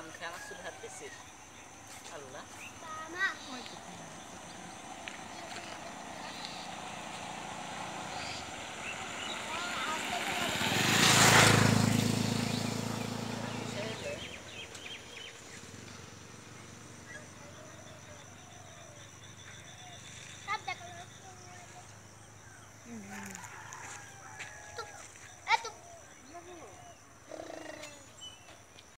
আমকে আমার চুল হাত দিয়েছিস আল্লাহ।